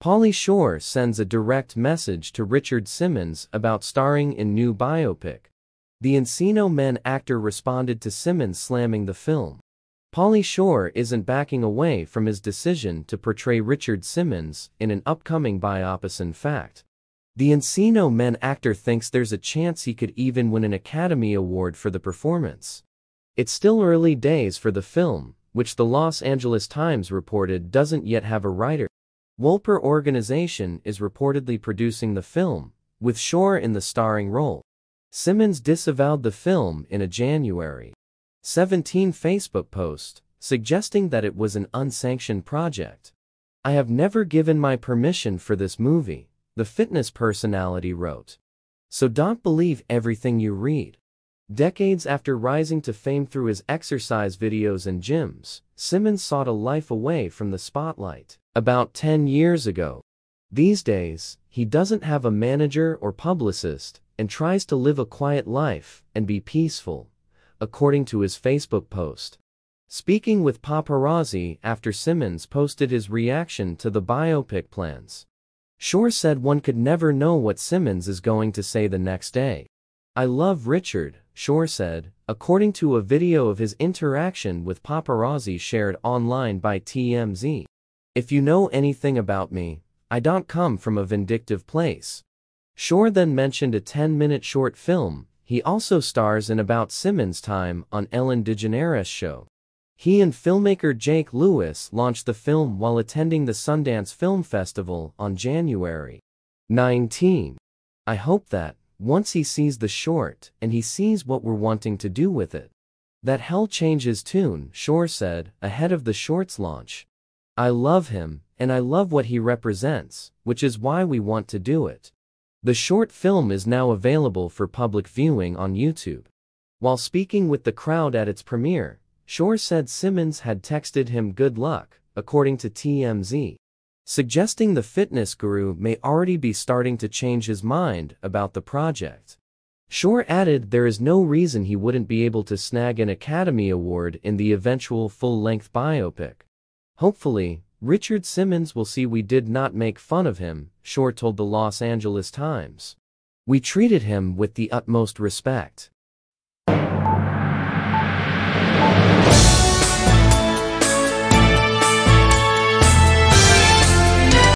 Pauly Shore sends a direct message to Richard Simmons about starring in new biopic. The Encino Man actor responded to Simmons slamming the film. Pauly Shore isn't backing away from his decision to portray Richard Simmons in an upcoming biopic in fact. The Encino Man actor thinks there's a chance he could even win an Academy Award for the performance. It's still early days for the film, which the Los Angeles Times reported doesn't yet have a writer. Wolper Organization is reportedly producing the film, with Shore in the starring role. Simmons disavowed the film in a January 17 Facebook post, suggesting that it was an unsanctioned project. I have never given my permission for this movie, the fitness personality wrote. So don't believe everything you read. Decades after rising to fame through his exercise videos and gyms, Simmons sought a life away from the spotlight. About 10 years ago. These days, he doesn't have a manager or publicist and tries to live a quiet life and be peaceful, according to his Facebook post. Speaking with paparazzi after Simmons posted his reaction to the biopic plans. Shore said one could never know what Simmons is going to say the next day. I love Richard, Shore said, according to a video of his interaction with paparazzi shared online by TMZ. If you know anything about me, I don't come from a vindictive place. Shore then mentioned a 10-minute short film he also stars in about Simmons' time on Ellen DeGeneres' show. He and filmmaker Jake Lewis launched the film while attending the Sundance Film Festival on January 19. I hope that, once he sees the short and he sees what we're wanting to do with it, that hell changes tune, Shore said, ahead of the short's launch. I love him, and I love what he represents, which is why we want to do it. The short film is now available for public viewing on YouTube. While speaking with the crowd at its premiere, Shore said Simmons had texted him good luck, according to TMZ, suggesting the fitness guru may already be starting to change his mind about the project. Shore added there is no reason he wouldn't be able to snag an Academy Award in the eventual full-length biopic. Hopefully, Richard Simmons will see we did not make fun of him, Shore told the Los Angeles Times. We treated him with the utmost respect.